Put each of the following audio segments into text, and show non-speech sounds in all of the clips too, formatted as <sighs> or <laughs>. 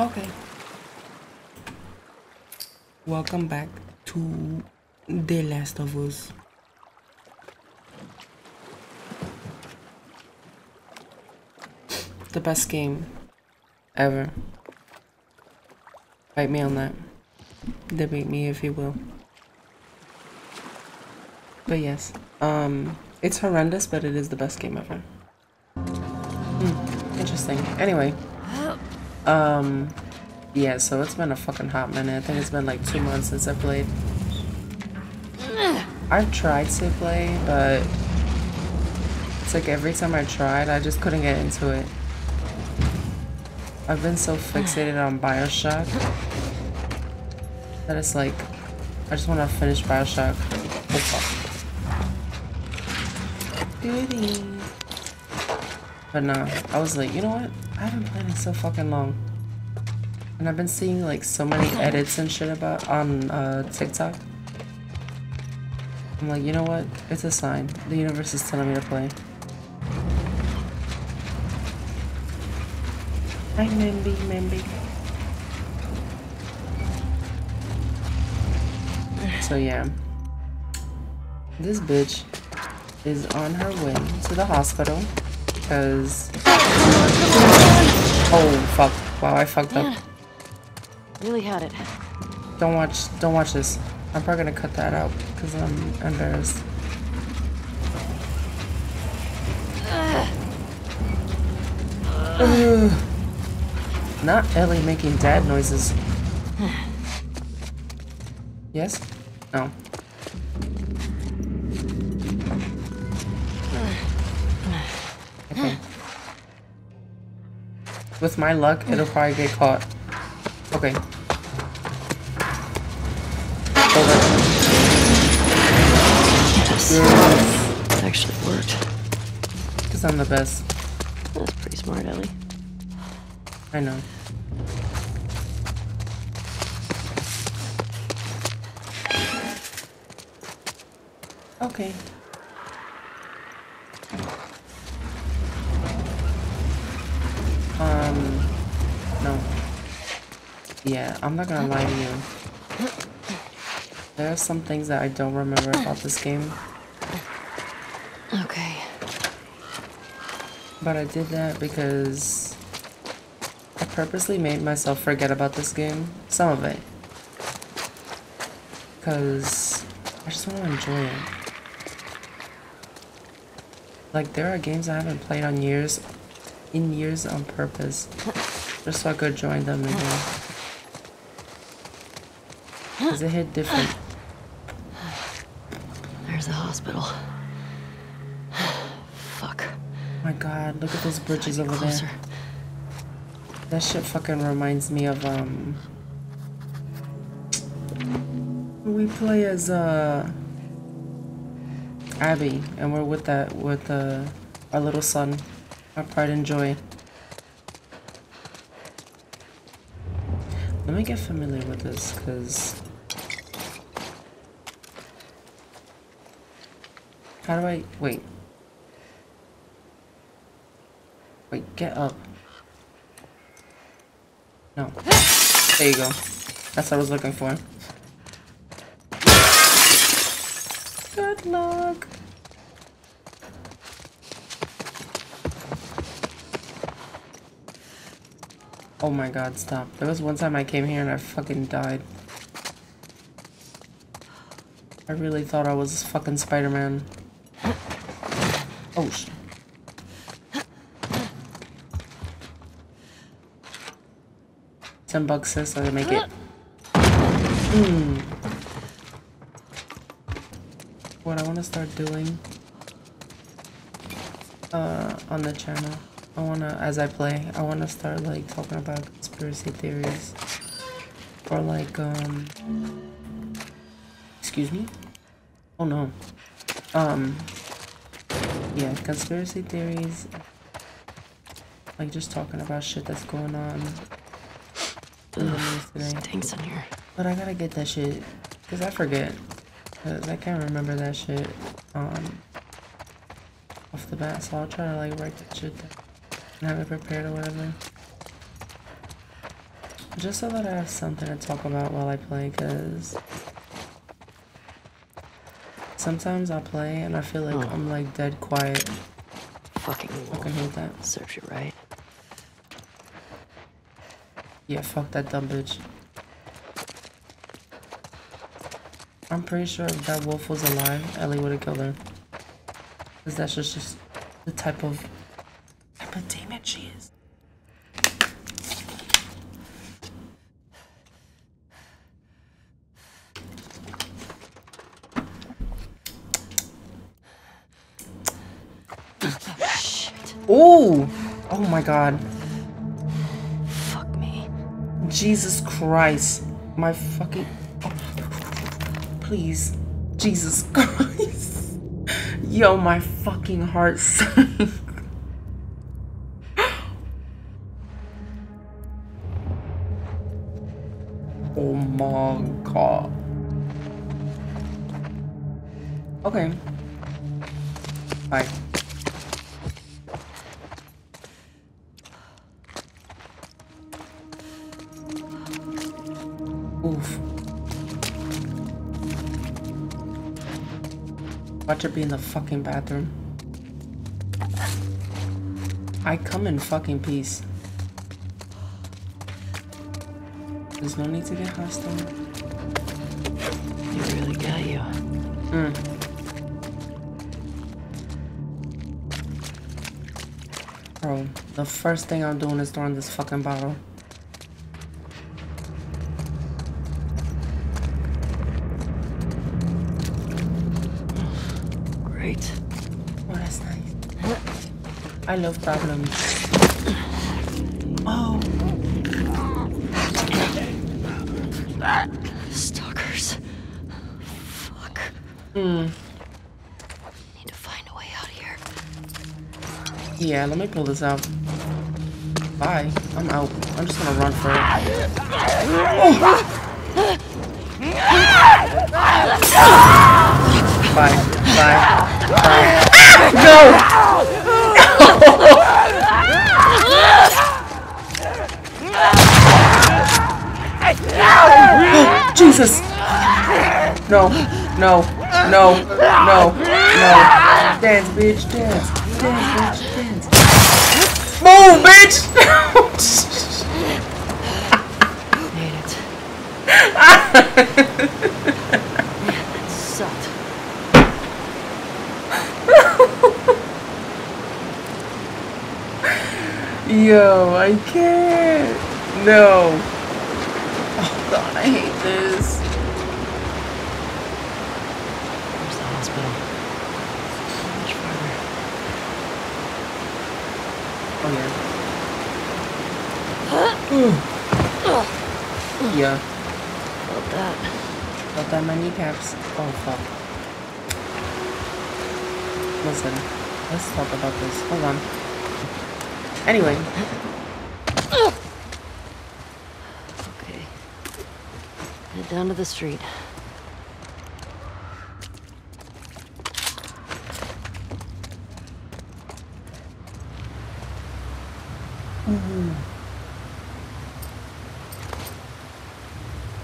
Okay. Welcome back to The Last of Us. The best game ever. Fight me on that. Debate me if you will. But yes, um, it's horrendous, but it is the best game ever. Hmm, interesting. Anyway, um, yeah, so it's been a fucking hot minute. I think it's been like two months since I played. I've tried to play, but it's like every time I tried, I just couldn't get into it. I've been so fixated on Bioshock that it's like, I just want to finish Bioshock. Oh fuck. Goody. But nah, I was like, you know what? I haven't played in so fucking long. And I've been seeing like so many edits and shit about on uh, TikTok. I'm like, you know what? It's a sign. The universe is telling me to play. Hi, Memby, Memby. So yeah. This bitch is on her way to the hospital because... Oh, fuck. Wow, I fucked up. Really had it. Don't watch, don't watch this. I'm probably gonna cut that out because I'm embarrassed. Ugh. <sighs> Not Ellie making dad noises. <sighs> Yes? No. <sighs> Okay. With my luck, it'll probably get caught. Okay. It. Yes. It actually worked. Because I'm the best. That's pretty smart, Ellie. I know. Okay. Yeah, I'm not gonna lie to you. There are some things that I don't remember about this game, Okay. but I did that because I purposely made myself forget about this game. Some of it. Because I just want to enjoy it. Like, there are games I haven't played on years, in years on purpose. Just so I could join them again. Because the head different. <sighs> There's the hospital. <sighs> Fuck. my god, look at those bridges over closer. there. That shit fucking reminds me of, um... We play as, uh... Abby, and we're with that, with, uh, our little son. Our pride and joy. Let me get familiar with this, because... How do I... Wait. Wait, get up. No. There you go. That's what I was looking for. Good luck. Oh my god, stop. There was one time I came here and I fucking died. I really thought I was fucking Spider-Man. Oh shit. Ten bucks sis, I can make it. Hmm. What I want to start doing uh, on the channel, I want to, as I play, I want to start like talking about conspiracy theories. Or like, um, excuse me? Oh no. Um, yeah, conspiracy theories. Like just talking about shit that's going on in the news today. Stinks in here. But I gotta get that shit. Because I forget. Because I can't remember that shit um, off the bat. So I'll try to like write that shit down and have it prepared or whatever. Just so that I have something to talk about while I play, because sometimes I play and I feel like Oh. I'm like dead quiet. Fucking I wolf. can hate that. Serves you right. Yeah, fuck that dumb bitch. I'm pretty sure if that wolf was alive, Ellie would have killed her. Cause that's just, just the type of type of demon she is. Shit. Ooh! Oh my god. Fuck me. Jesus Christ. My fucking. Please. Jesus <laughs> Christ. Yo, my fucking heart sank. It be in the fucking bathroom. I come in fucking peace. There's no need to get hostile. He really got you. Mm. Bro, the first thing I'm doing is throwing this fucking bottle. Great. Oh, that's nice. I love problems. Oh, Stalkers. Fuck. mm. Need to find a way out of here. Yeah, let me pull this out. Bye. I'm out. I'm just gonna run for it. Oh. Bye. Bye. Bye. No! <gasps> Jesus! No, no, no, no, no. Dance, bitch, dance. Dance, bitch, dance. Move, bitch! Made it. Man, that sucked. Yo, I can't. No. Oh god, I hate this. Where's the hospital? How much farther? Oh yeah. yeah. Felt that. Felt that my kneecaps. Oh fuck. Listen, let's talk about this. Hold on. Anyway, Okay. Head down to the street. Hmm.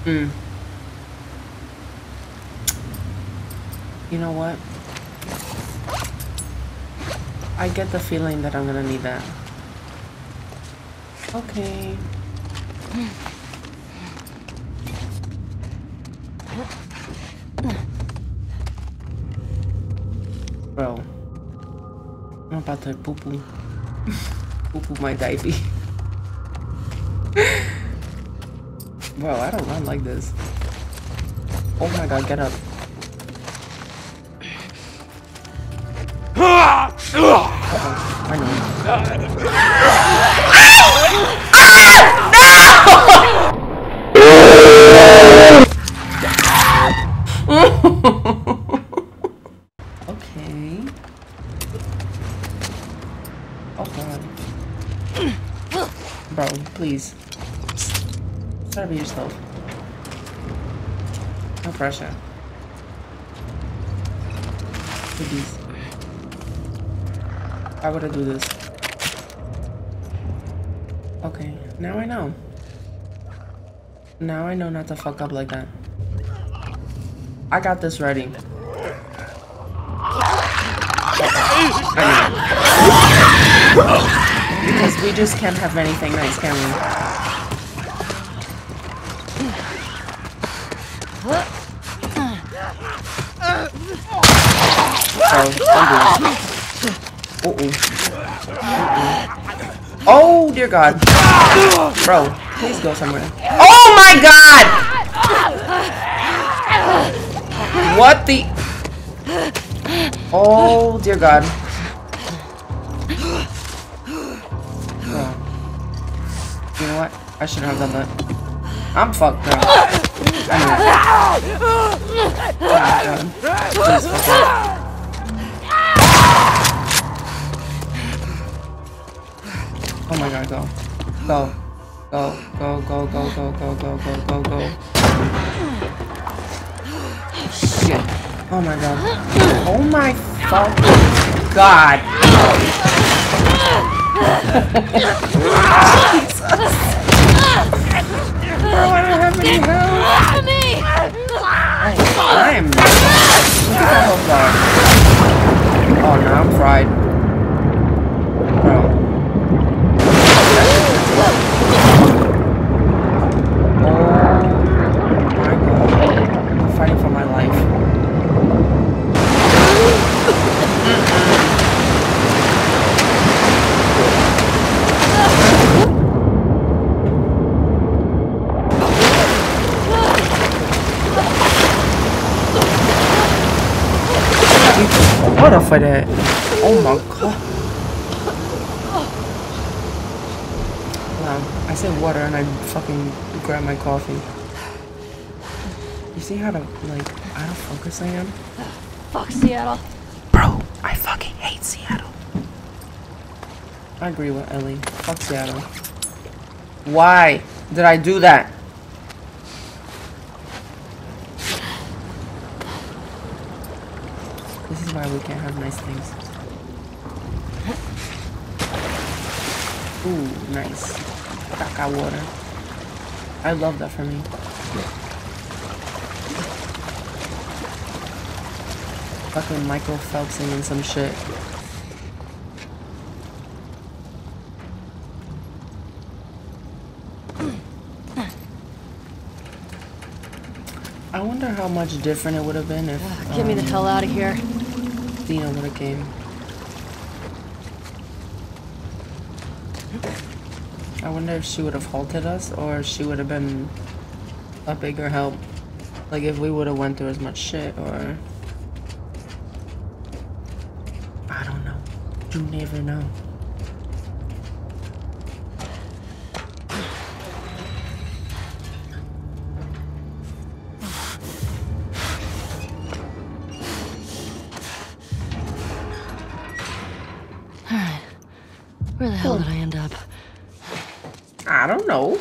mm. You know what? I get the feeling that I'm gonna need that. Okay. Bro. I'm about to poo poo. poo poo my diaper. <laughs> Bro, I don't run like this. Oh my god, get up. I know. okay. Oh god. Bro, please. Try to be yourself. No pressure. Please. Why would I do this? Okay, now I know. Not to fuck up like that. I got this ready. Because we just can't have anything nice, can we? Oh. Oh, dear God. Bro, please go somewhere. Oh my God! What the? Oh, dear God. Bro. You know what? I shouldn't have done that. I'm fucked, bro. I know. Oh my God. Please fuck up. Oh my god, go. Go. Go, go, go, go, go, go, go, go, go, go. Shit. Oh my god. Oh my fucking god. Bro, I don't have any health. I'm Look at that health bar. Oh no, I'm fried. Bro. Oh my god. I'm fighting for my life. What a fight? Oh my god. Wow. I said water and I fucking grabbed my coffee. You see how to, like, out of focus I am? Fuck Seattle. Bro, I fucking hate Seattle. I agree with Ellie. Fuck Seattle. Why did I do that? This is we can't have nice things. Ooh, nice. Caca water. I love that for me. Fucking Michael Phelpsing and some shit. I wonder how much different it would have been if Get me the um, hell out of here. Dina would have came. I wonder if she would have halted us or she would have been a bigger help. Like if we would have went through as much shit or I don't know. You never know. Don't know.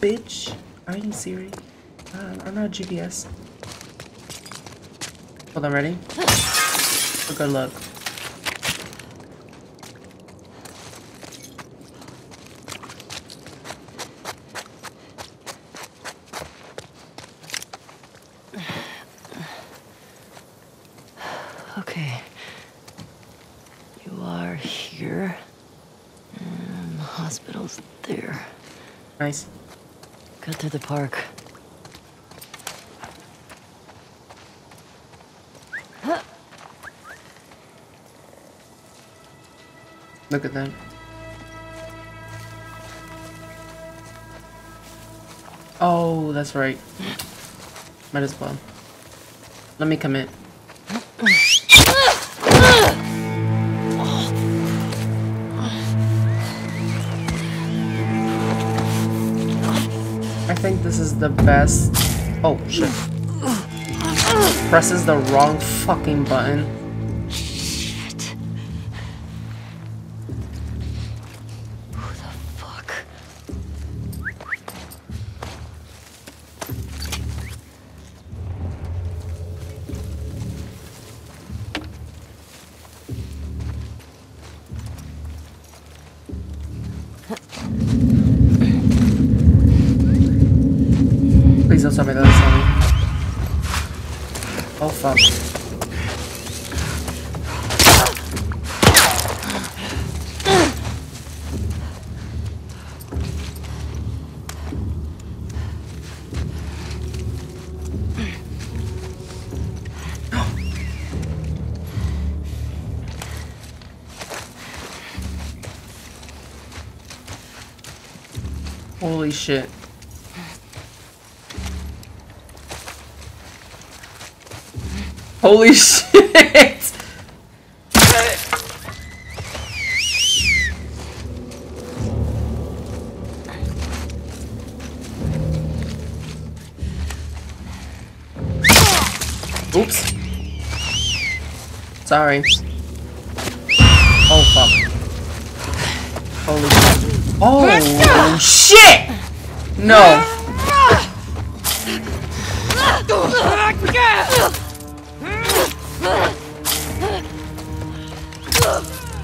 Bitch. Are you serious? Uh, I'm not GPS. Hold on, ready? Good luck. Okay. You are here. And the hospital's there. Nice. Park. Look at that. Oh, that's right. Might as well. Let me come is the best. Oh, shit. Presses the wrong fucking button. Holy shit. Holy <laughs> shit! Oops. Sorry. Oh fuck. Holy shit. Oh! No.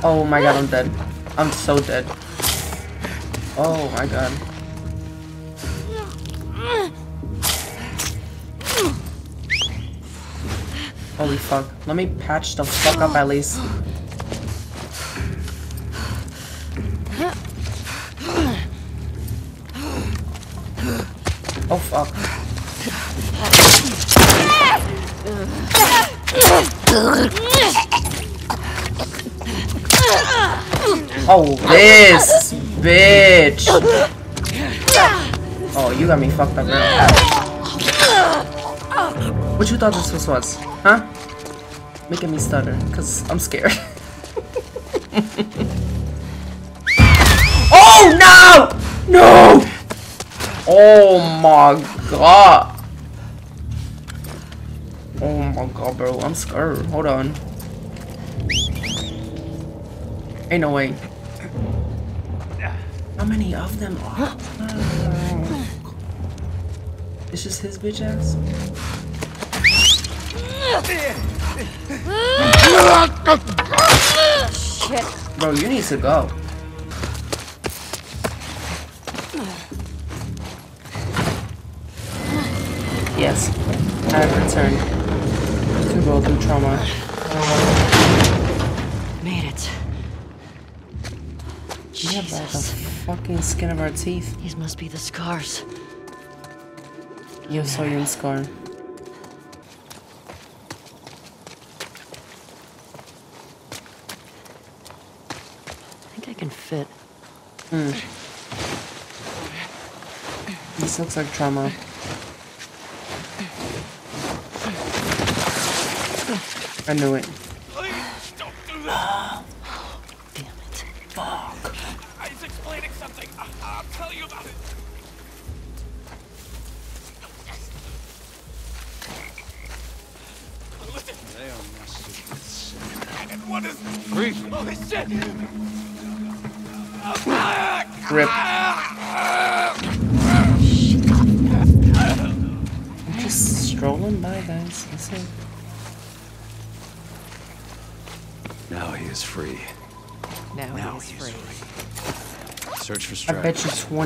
Oh my god, I'm dead. I'm so dead. Oh my god. Holy fuck. Let me patch the fuck up at least. This bitch. Oh, you got me fucked up now. What you thought this was was? Huh? Making me stutter, cause I'm scared. <laughs> oh no! No! Oh my god. Oh my god, bro. I'm scared. Hold on. Ain't no way. How many of them are? It's just his bitch ass? Bro, you need to go. Yes, I have returned to go through trauma. Made it. We have Jesus. Fucking skin of our teeth. These must be the scars. Yo, Soyun scar. I think I can fit. Hmm. This looks like trauma. I knew it.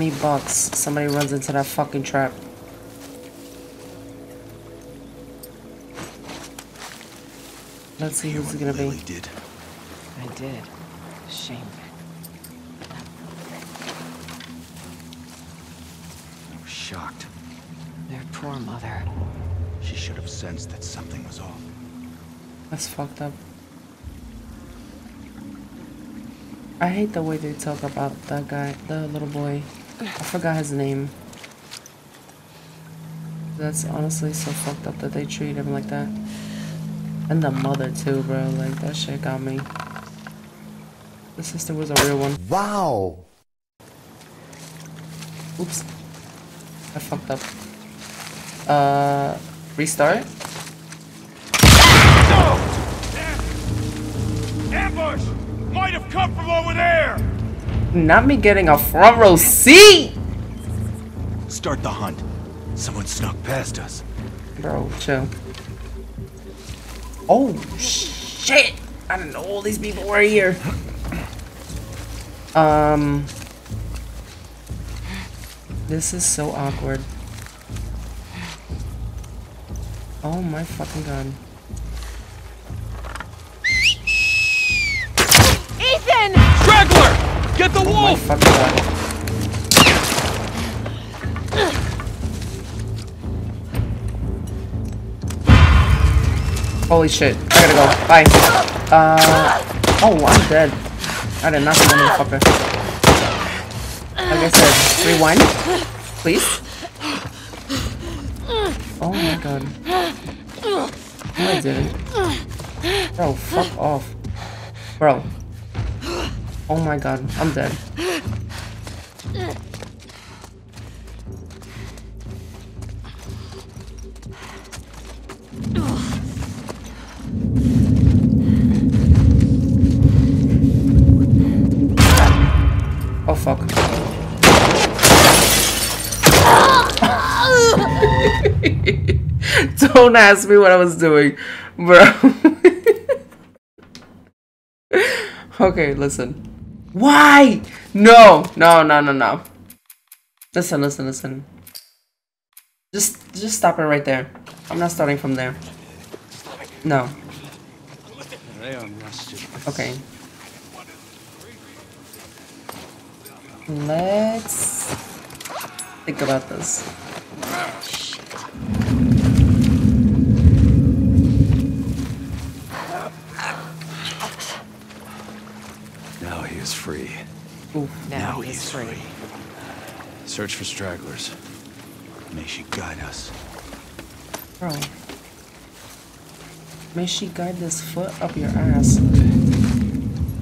20 bucks somebody runs into that fucking trap. Let's see who's gonna be. Lily did. I did. Shame. I was shocked. Their poor mother. She should have sensed that something was off. That's fucked up. I hate the way they talk about that guy, the little boy. I forgot his name. That's honestly so fucked up that they treat him like that. And the mother too, bro. Like that shit got me. The sister was a real one. Wow. Oops. I fucked up. Uh, restart? Ambush! Might have come from over there! Not me getting a front row seat! Start the hunt. Someone snuck past us. Bro, chill. Oh, shit! I didn't know all these people were here. Um... This is so awkward. Oh my fucking god. Get the Oh wolf! Holy shit. I gotta go. Bye. Uh. Oh, I'm dead. I did not see the motherfucker. Like I said, rewind. Please. Oh my god. No, I didn't. Bro, fuck off. Bro. Oh my god, I'm dead. Oh fuck. <laughs> Don't ask me what I was doing, bro. <laughs> okay, listen. Why? No, no, no, no, no. Listen, listen, listen. Just, just stop it right there. I'm not starting from there. No. Okay. Let's think about this. Now he is free. Ooh, Now he is free. Search for stragglers. May she guide us. bro. May she guide this foot up your ass.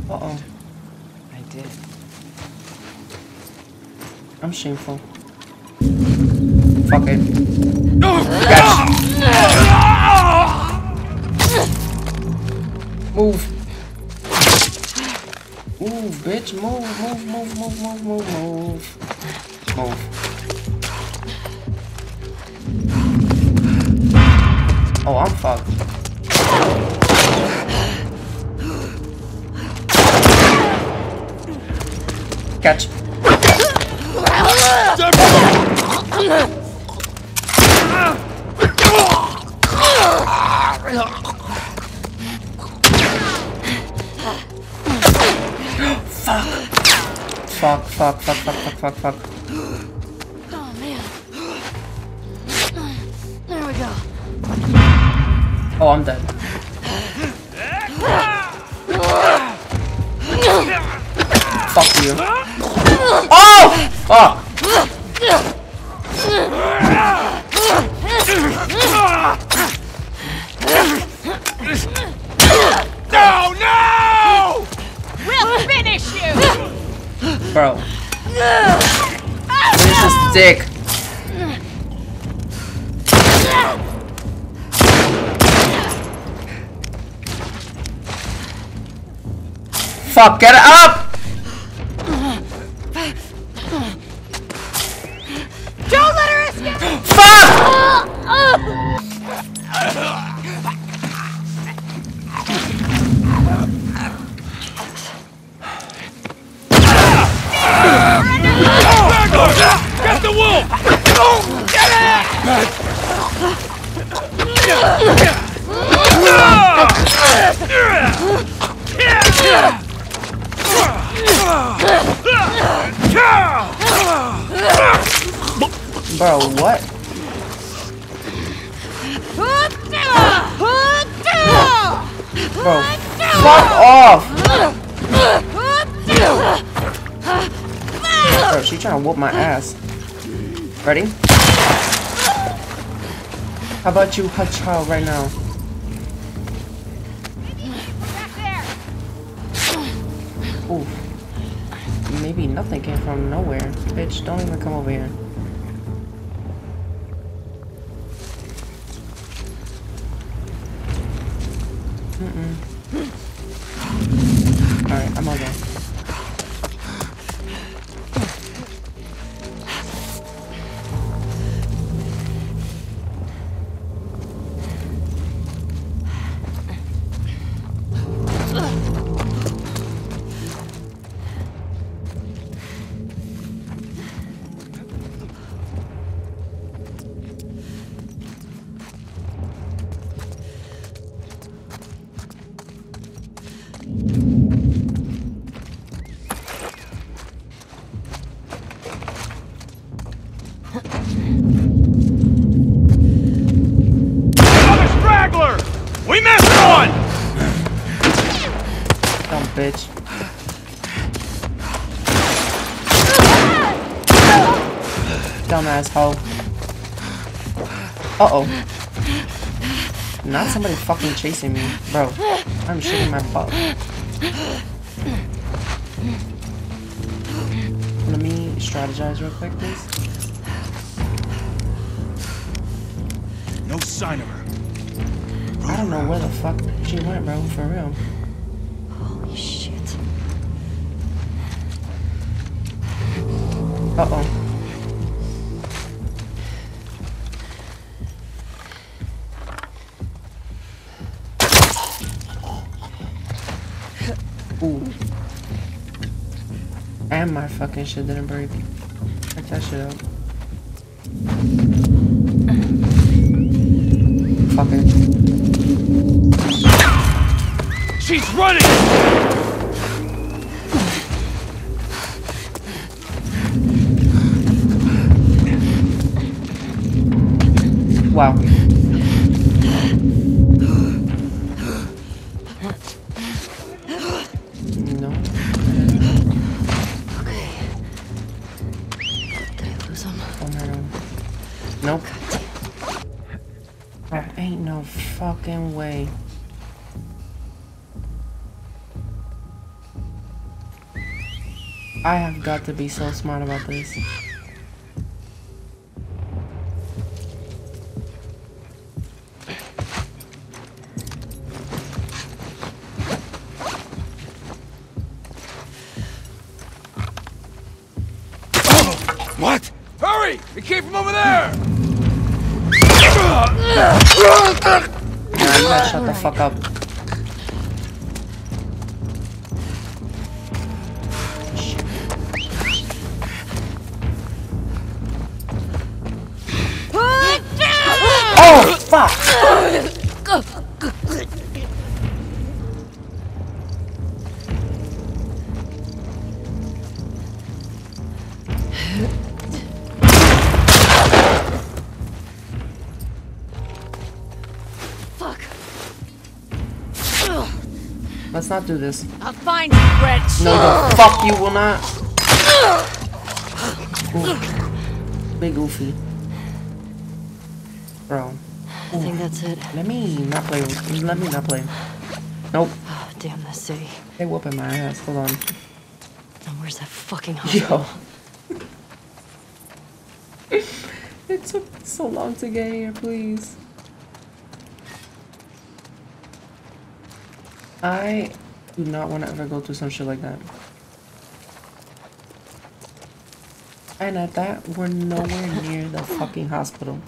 Uh oh. I did. I'm shameful. Fuck it. Yes. Move. Move, bitch. Move, move, move, move, move, move, move. Move. Oh, I'm fucked. Catch. Fuck, fuck, fuck, fuck, fuck, fuck, fuck. Oh, man. There we go. Oh, I'm dead. Fuck, get up! Bro, oh. fuck off! Bro, she trying to whoop my ass. Ready? How about you hug child right now? Back! Ooh. Maybe nothing came from nowhere. Bitch, don't even come over here. Uh oh. Not somebody fucking chasing me. Bro, I'm shooting my butt. Let me strategize real quick, please. No sign of her. I don't know where the fuck she went, bro, for real. Holy shit. Uh fucking shit didn't break. Check that shit out. Fuck it. She's running! Wow. To be so smart about this. Oh, what? Hurry! It came from over there! Nah, you gotta shut the fuck up. Not do this. I'll find you, Red. No, the fuck you will not. Ooh. Big goofy. Bro, I think that's it. let me not play. Let me not play. Nope. Oh, damn this city. They whooping my ass. Hold on. Now where's that fucking hospital? <laughs> Yo. <laughs> it took so long to get here, please. I do not want to ever go through some shit like that. And at that, we're nowhere near the fucking hospital.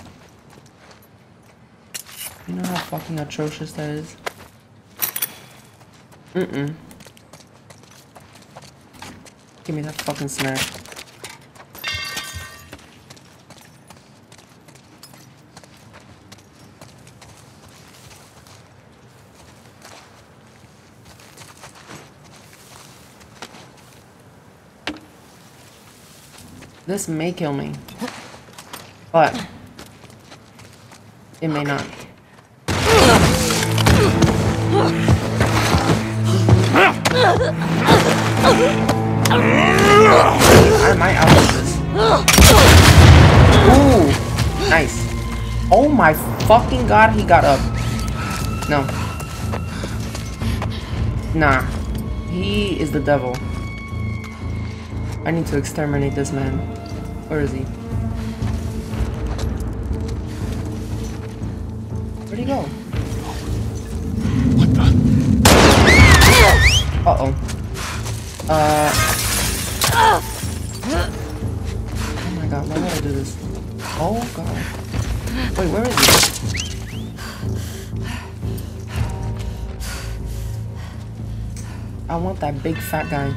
You know how fucking atrocious that is? Mm-mm. Give me that fucking snack. This may kill me. But it may not. I might this. Ooh, nice. Oh my fucking god, he got up. No. Nah. He is the devil. I need to exterminate this man. Where is he? Where'd he go? What the? Uh-oh. Uh... Oh my god, why would I do this? Oh god. Wait, where is he? I want that big fat guy.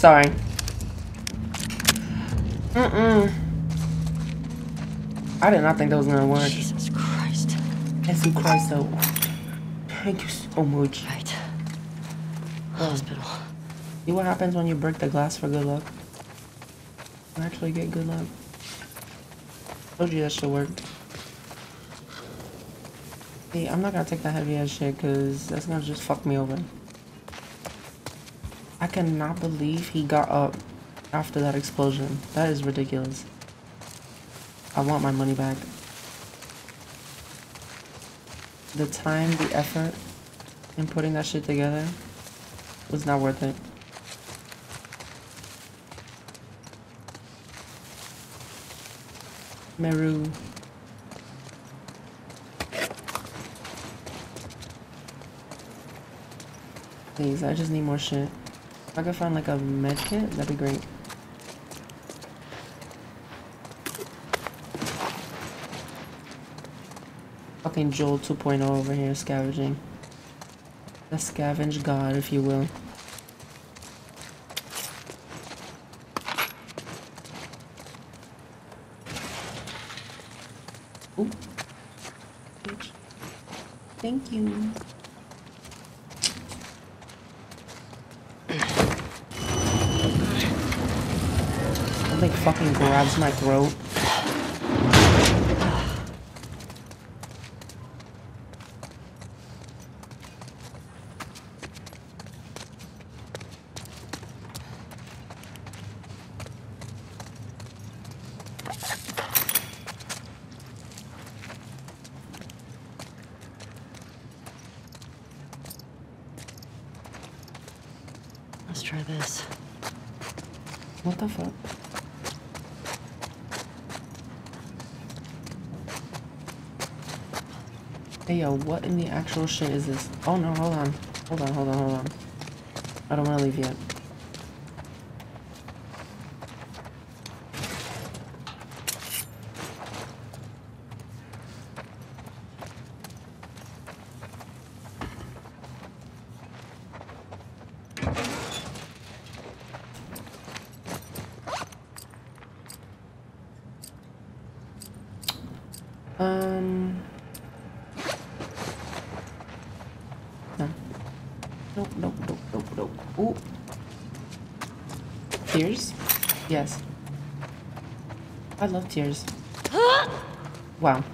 Sorry. Mm-mm. I did not think that was gonna work. Jesus Christ. Jesus Christ, though. Thank you so much. Right. Oh. Hospital. See what happens when you break the glass for good luck? You actually get good luck. Told you that should work. Hey, I'm not gonna take that heavy ass shit because that's gonna just fuck me over. I cannot believe he got up after that explosion. That is ridiculous. I want my money back. The time, the effort in putting that shit together was not worth it. Meru. Please, I just need more shit. If I could find like a med kit, that'd be great. Fucking Joel 2.0 over here scavenging. The scavenge god, if you will. Ooh. Thank you. Something fucking grabs my throat. Let's try this. What the fuck? Hey yo, what in the actual shit is this? Oh no, hold on. Hold on, hold on, hold on. I don't wanna leave yet. Um. No. Nope, nope, nope, nope, nope. Ooh. Tears? Yes. I love tears. <gasps> Wow.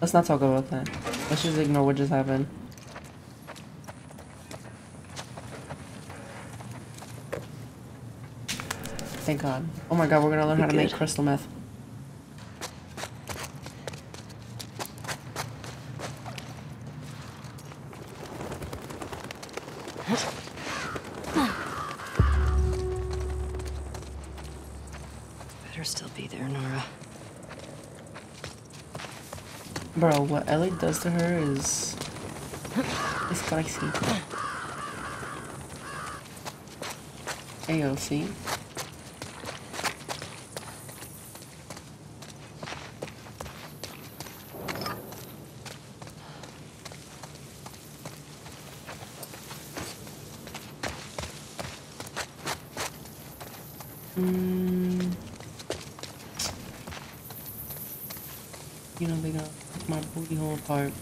Let's not talk about that. Let's just ignore what just happened. Thank God. Oh my God, we're gonna learn how to make crystal meth. Does to her is... It's spicy. AOC. Mm. You know they got my apart.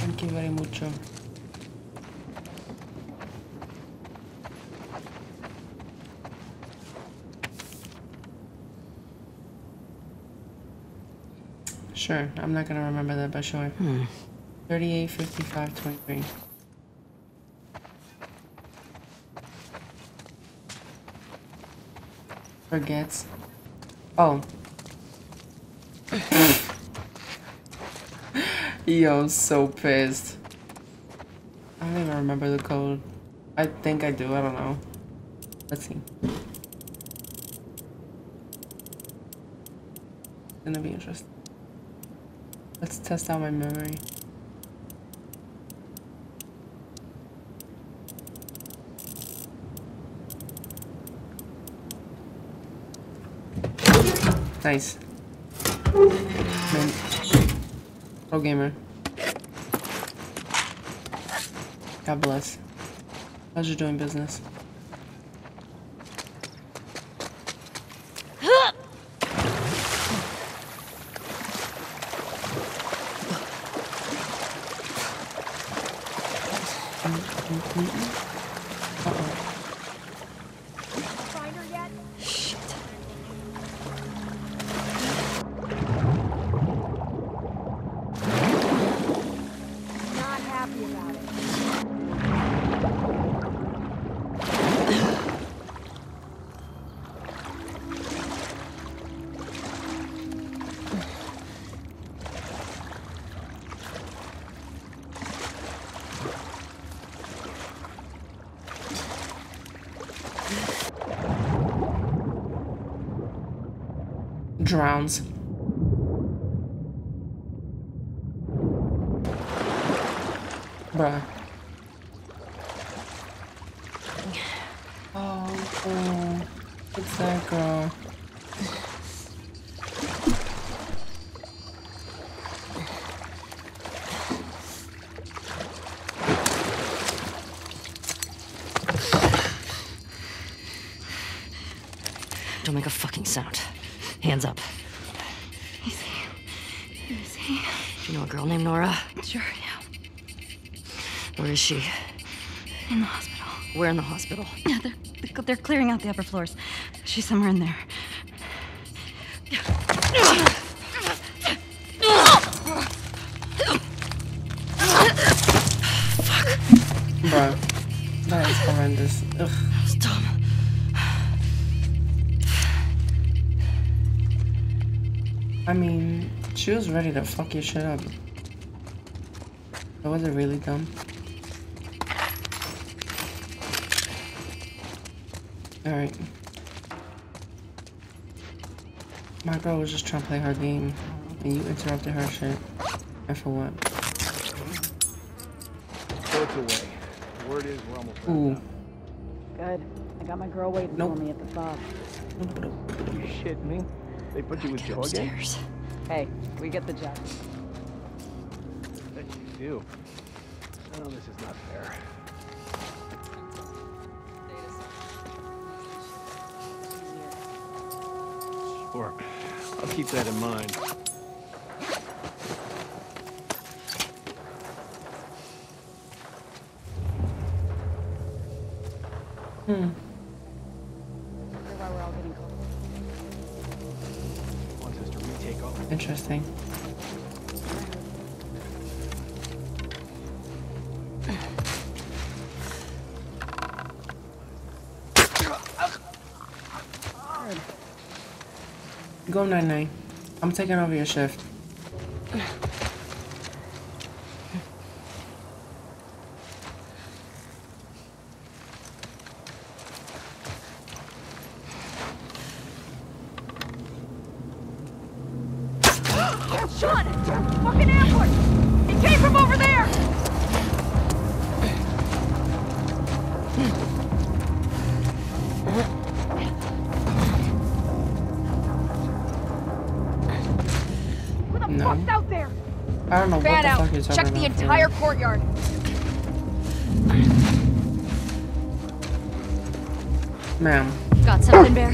Thank you very mucho. Sure, I'm not gonna remember that, but sure. Hmm. 38, 55, 23. Forgets. Oh. <laughs> Yo, I'm so pissed. I don't even remember the code. I think I do, I don't know. Let's see. It's gonna be interesting. Let's test out my memory. Nice. Man. Pro gamer. God bless. How's you doing business? Drowns. You know a girl named Nora? Sure, yeah. Where is she? In the hospital. Where in the hospital? Yeah, they're, they're clearing out the upper floors. She's somewhere in there. She was ready to fuck your shit up. But was it really dumb? Alright. My girl was just trying to play her game, and you interrupted her shit. And for what? Boats away. Word is we're almost Ooh. Good. I got my girl waiting Nope. for me at the fob. You shit me? They put you with Get Joe again? Hey, we get the job. Bet you do. Oh, this is not fair. Sure. I'll keep that in mind. Hmm. Go nine nine. I'm taking over your shift. Fuck's out there? I don't know what the out. fuck you're Check the entire real. courtyard. Ma'am. Got something, Bear?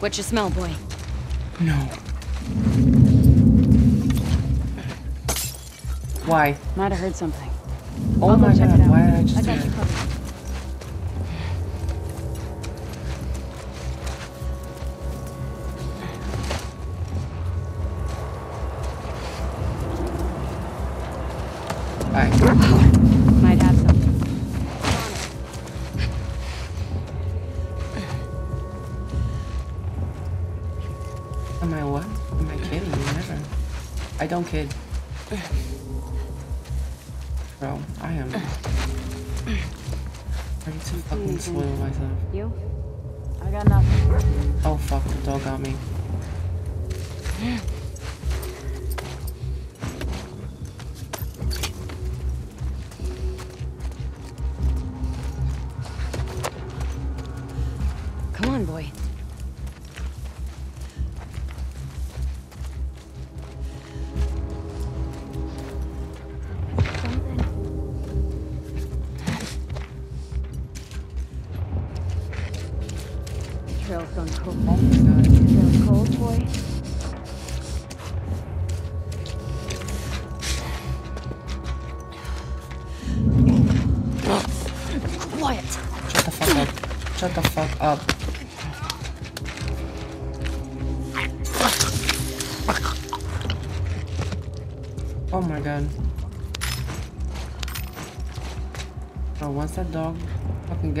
What you smell, boy? No. Why? Might have heard something. Oh I'll go my check god, it out. why did I I just do got you it? covered. Kid.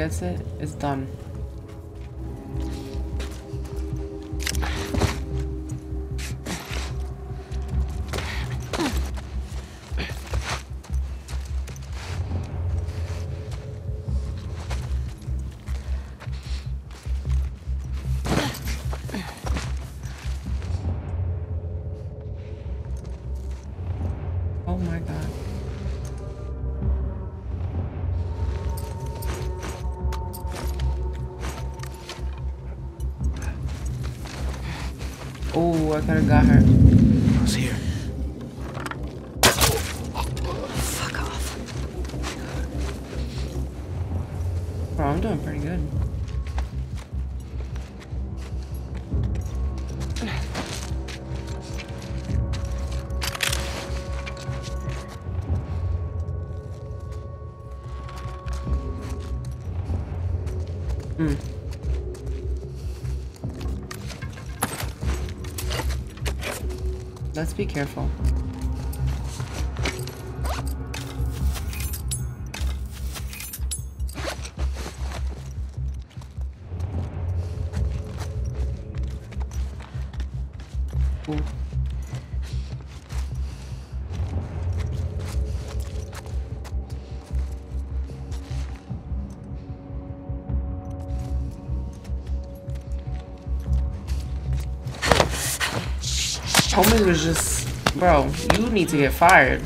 that's it. It's done. Work worker got her. careful. Ooh. Tommy was just bro, you need to get fired.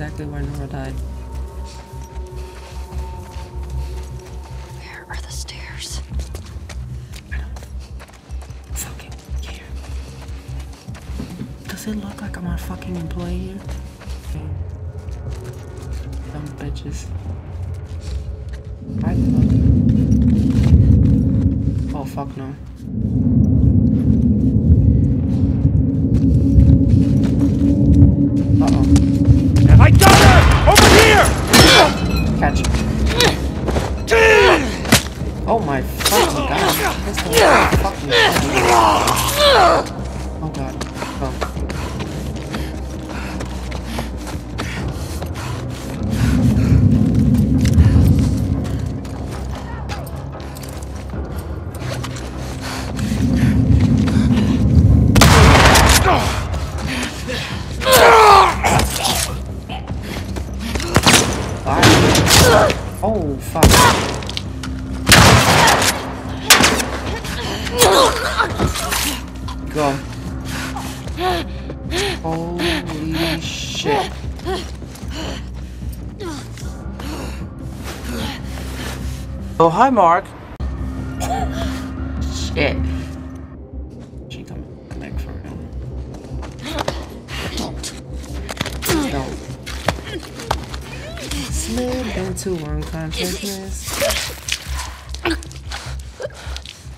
exactly where Nora died. Where are the stairs? Fucking care. Does it look like I'm a fucking employee here? Dumb bitches. Hi, Mark. Shit. She come back for him. Don't. Don't. Slid into unconsciousness.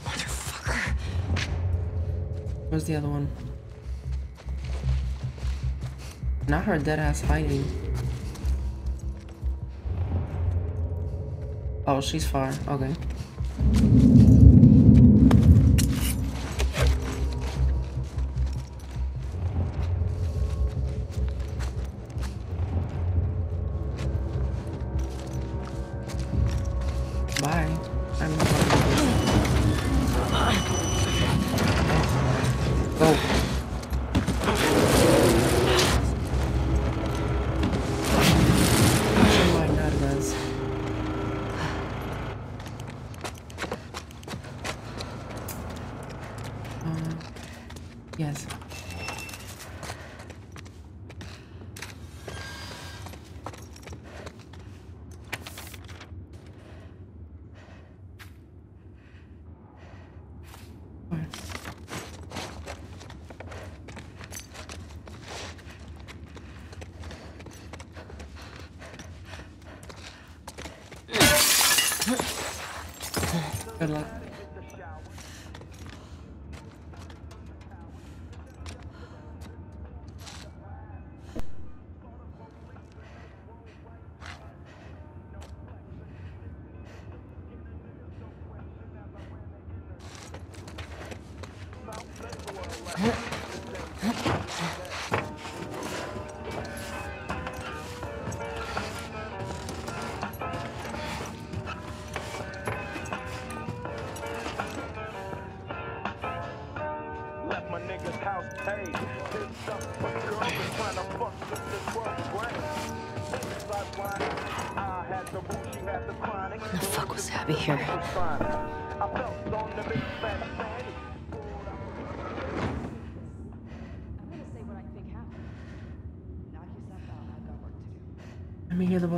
Motherfucker. Where's the other one? Not her dead ass fighting. Oh, she's far. Okay.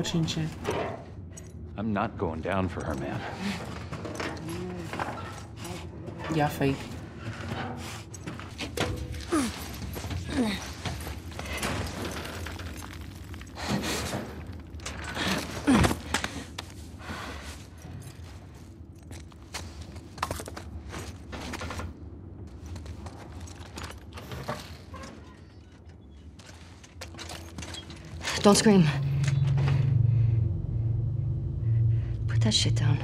Bochinche. I'm not going down for her, man. Yeah, fake. Don't scream. That shit down.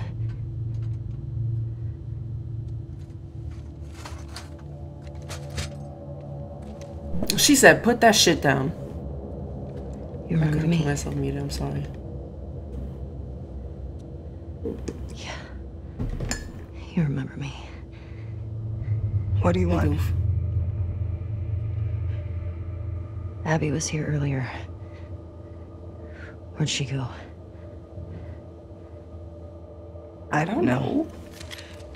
She said, put that shit down. You I remember couldn't keep me? myself muted, I'm sorry. Yeah. You remember me. What do you want? Goof. Abby was here earlier. Where'd she go? I don't know.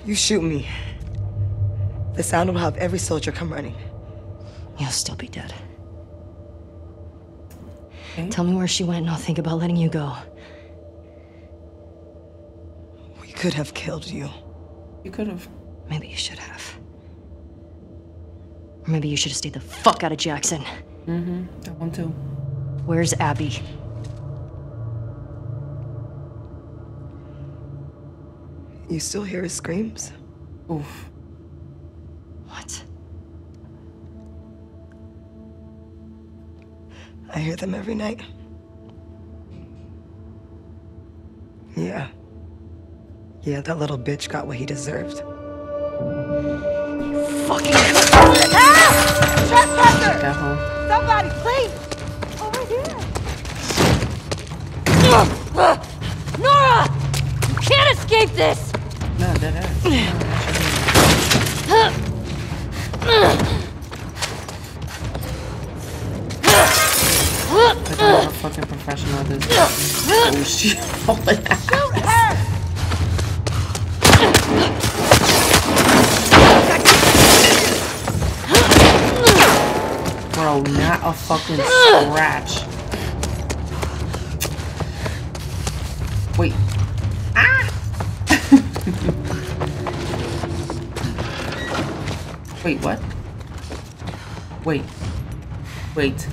You shoot me. The sound will have every soldier come running. You'll still be dead. Okay. Tell me where she went and I'll think about letting you go. We could have killed you. You could have. Maybe you should have. Or maybe you should have stayed the fuck out of Jackson. Mm-hmm. That one too. Where's Abby? You still hear his screams? Oof. What? I hear them every night. Yeah. Yeah, that little bitch got what he deserved. You fucking Trespasser! Got home. Somebody, please! Over here! Nora! You can't escape this! Fucking professional at this. Oh shit. <laughs> Ass. Bro, not a fucking scratch. Wait. Ah! <laughs> Wait, what? Wait. Wait.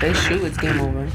They shoot, it's game over.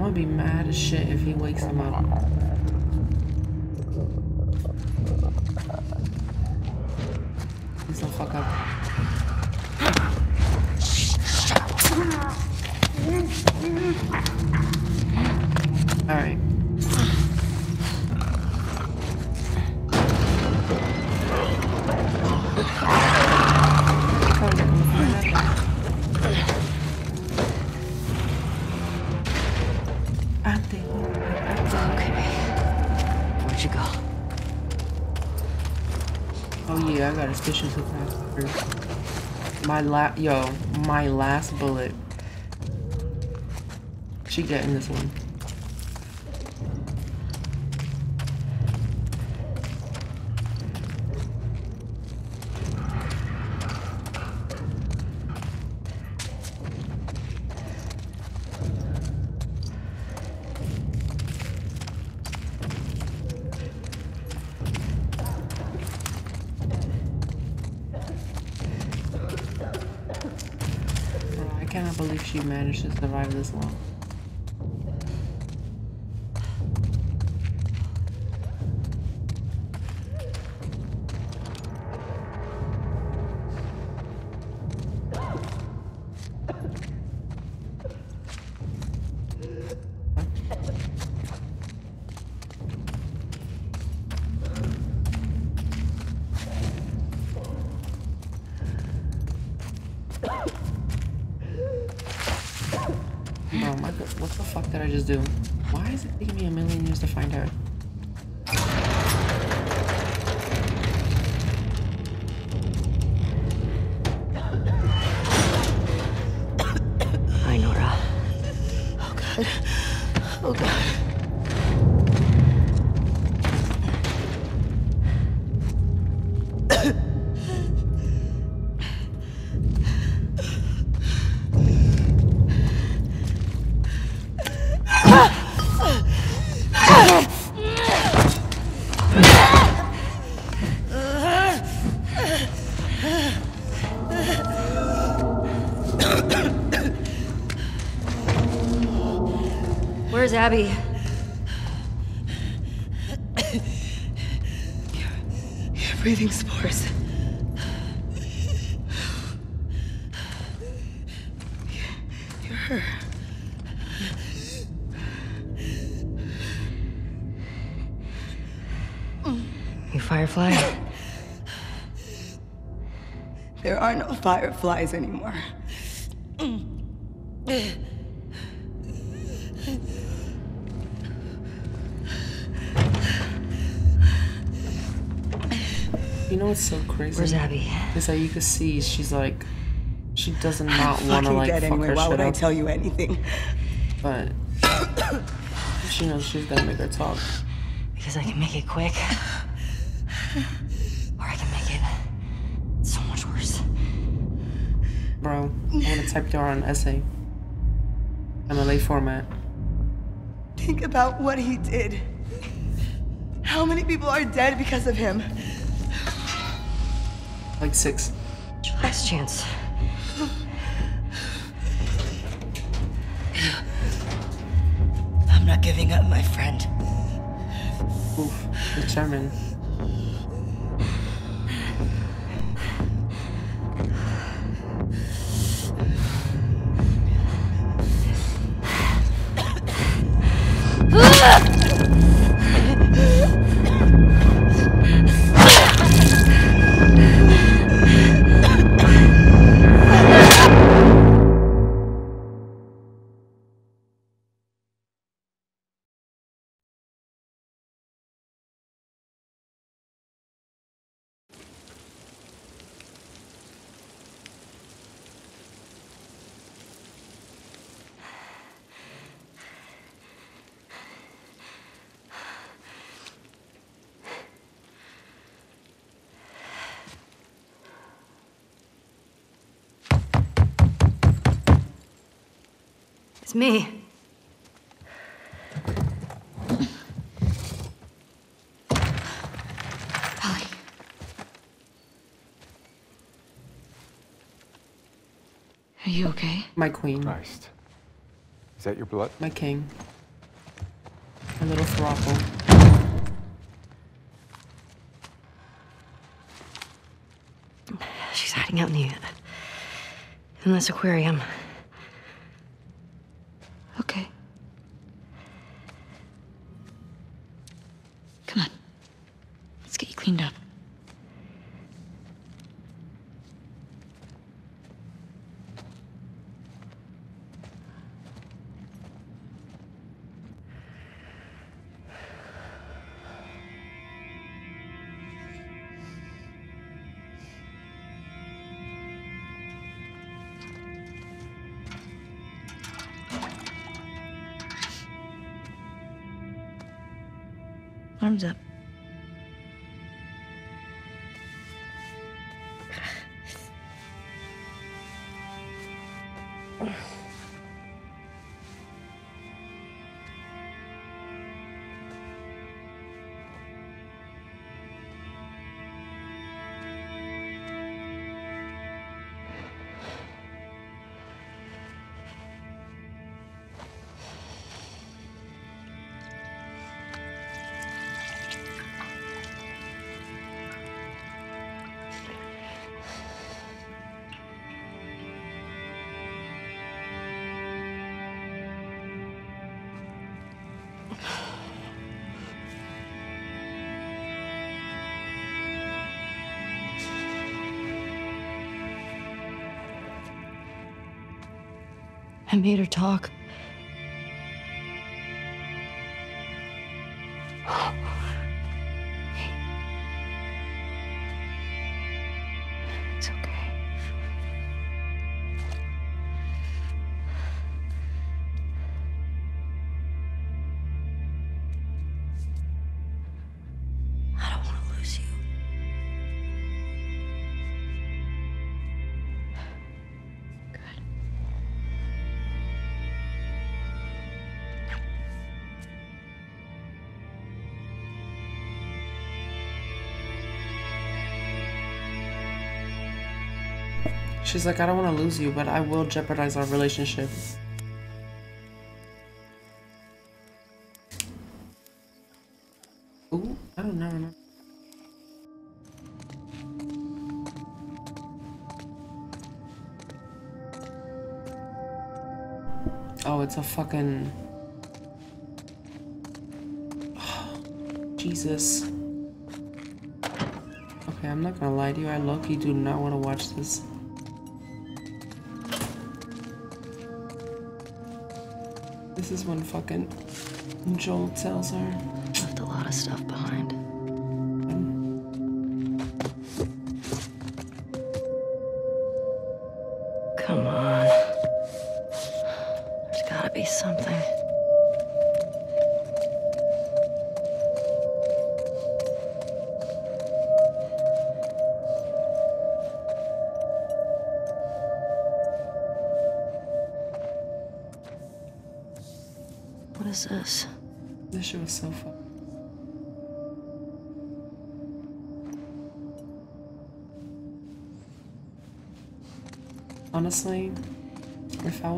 I'm gonna be mad as shit if he wakes him up. Please don't fuck up. Alright. suspicious of that. My la- yo, my last bullet. She getting this one. Managed to survive this long. Abby? You're breathing spores. You're her. You Firefly? There are no fireflies anymore. So crazy? Where's Abby? Is that you can see she's like, she does not want to like dead fuck anyway. her Why shit would I up, tell you anything? but <coughs> she knows she's gonna make her talk. Because I can make it quick. Or I can make it so much worse. Bro, I'm gonna type your an essay. MLA format. Think about what he did. How many people are dead because of him? Like six. Last chance. I'm not giving up, my friend. Oof. Determined. It's me. Holly. Are you okay? My queen. Christ. Is that your blood? My king. My little throttle. She's hiding out in the in this aquarium. Arms up. I made her talk. She's like, I don't want to lose you, but I will jeopardize our relationship. Ooh, I don't know. Oh, it's a fucking. <sighs> Jesus. Okay, I'm not gonna lie to you. I low-key do not want to watch this. This is when fucking Joel tells her. Left a lot of stuff behind.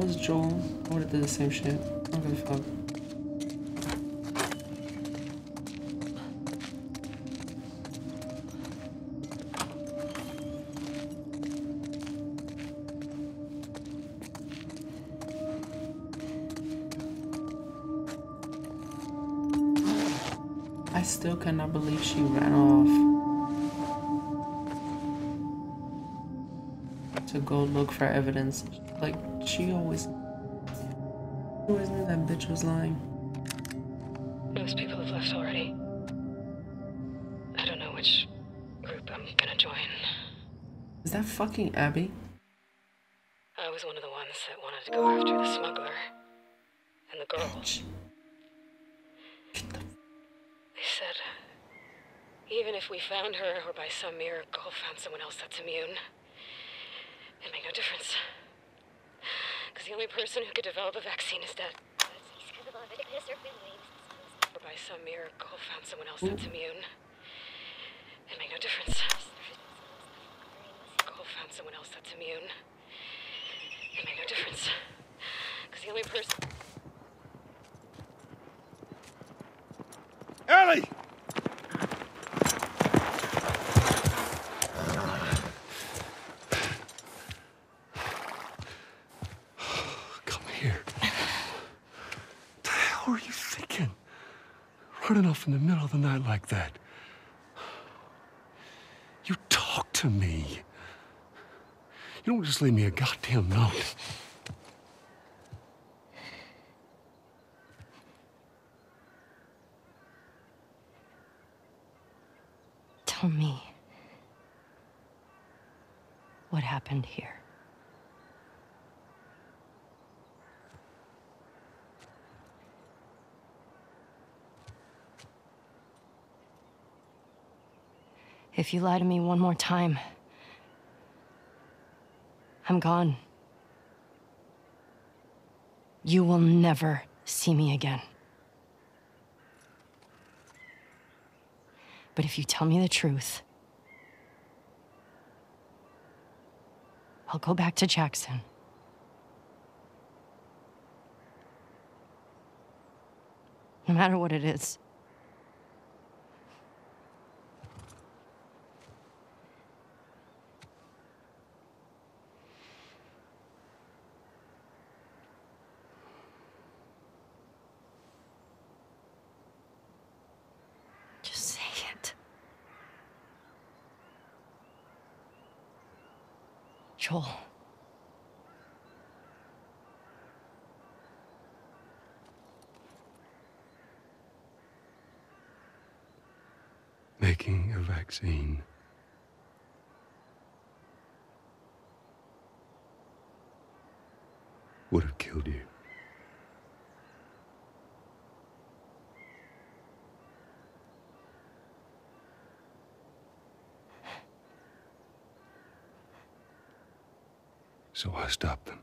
Was Joel, I would have did the same shit. I don't give a fuck. I still cannot believe she ran off to go look for evidence. Like she always, always knew that bitch was lying. Most people have left already. I don't know which group I'm gonna join. Is that fucking Abby? I was one of the ones that wanted to go after the smuggler and the girl. They said, even if we found her or by some miracle found someone else that's immune, it made no difference. Because the only person who could develop a vaccine is dead. Or by some miracle found someone else that's immune, it made no difference. Miracle found someone else that's immune. It made no difference. Because the only person. Ellie! Come here. What the hell are you thinking? Running off in the middle of the night like that. You talk to me. You don't just leave me a goddamn note. Tell me. What happened here? If you lie to me one more time, I'm gone. You will never see me again. But if you tell me the truth, I'll go back to Jackson. No matter what it is. Just say it. Joel. making a vaccine. Would have killed you. So I stopped them.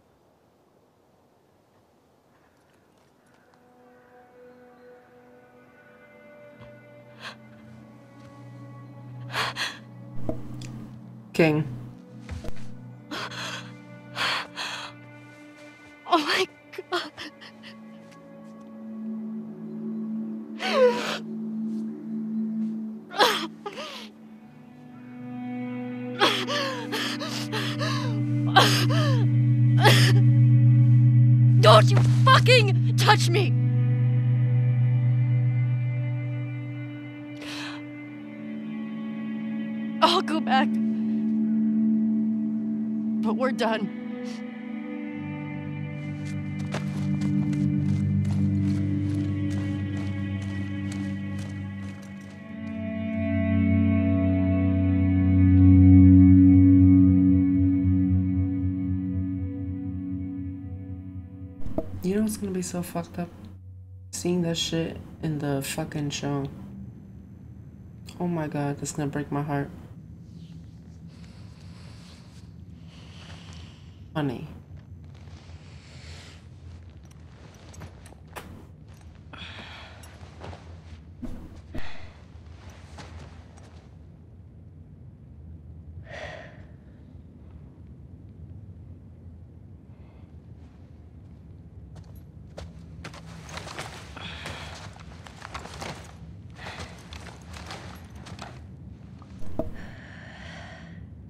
King. Fucking touch me! I'll go back. But we're done. Know what's gonna be so fucked up? Seeing that shit in the fucking show. Oh my god, that's gonna break my heart. Funny.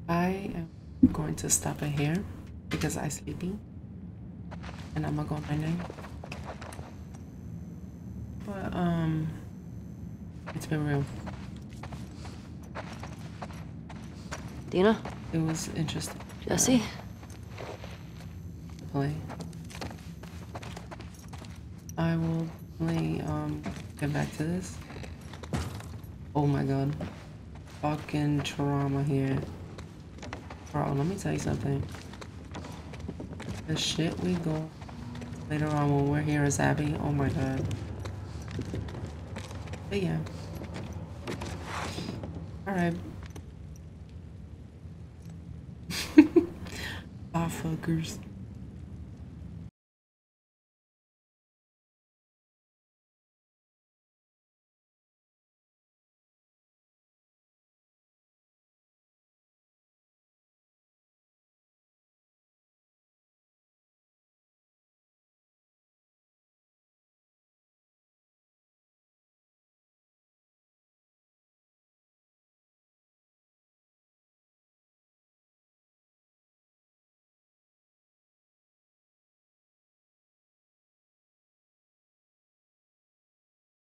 I am going to stop it here because I sleepy and I'm gonna go name. But um it's been real. Dina? It was interesting. Jesse? Play. I will play um get back to this. Oh my god. Fucking trauma here. Bro, let me tell you something. The shit we go later on when we're here as Abby, oh my god. But yeah. Alright. <laughs> Bye fuckers.